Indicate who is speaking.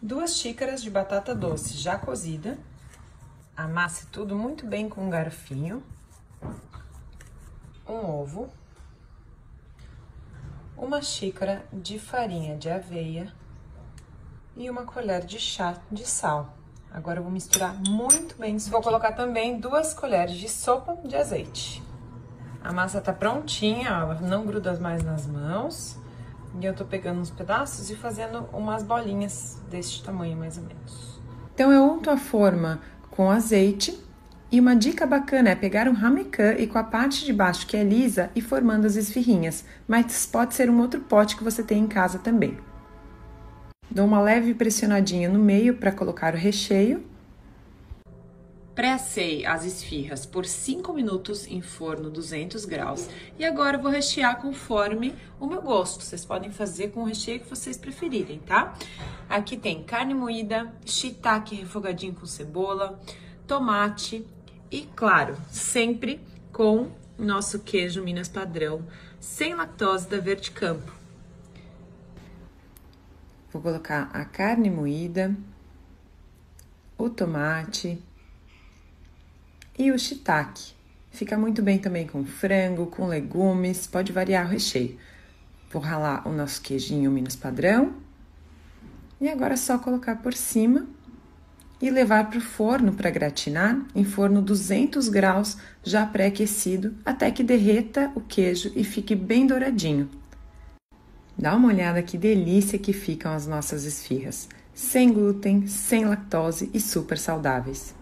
Speaker 1: duas xícaras de batata doce já cozida. Amasse tudo muito bem com um garfinho. Um ovo. Uma xícara de farinha de aveia e uma colher de chá de sal. Agora eu vou misturar muito bem isso Vou aqui. colocar também duas colheres de sopa de azeite. A massa tá prontinha, ó, não gruda mais nas mãos. E eu tô pegando uns pedaços e fazendo umas bolinhas deste tamanho, mais ou menos. Então, eu unto a forma com azeite. E uma dica bacana é pegar um ramecan e com a parte de baixo que é lisa e formando as esfirrinhas, mas pode ser um outro pote que você tem em casa também. Dou uma leve pressionadinha no meio para colocar o recheio Pré-assei as esfirras por 5 minutos em forno 200 graus e agora eu vou rechear conforme o meu gosto. Vocês podem fazer com o recheio que vocês preferirem, tá? Aqui tem carne moída, shiitake refogadinho com cebola, tomate e, claro, sempre com nosso queijo Minas padrão, sem lactose da Verde Campo. Vou colocar a carne moída, o tomate, e o shiitake. Fica muito bem também com frango, com legumes, pode variar o recheio. Vou ralar o nosso queijinho Minas padrão. E agora é só colocar por cima e levar para o forno para gratinar em forno 200 graus já pré-aquecido até que derreta o queijo e fique bem douradinho. Dá uma olhada que delícia que ficam as nossas esfirras, sem glúten, sem lactose e super saudáveis.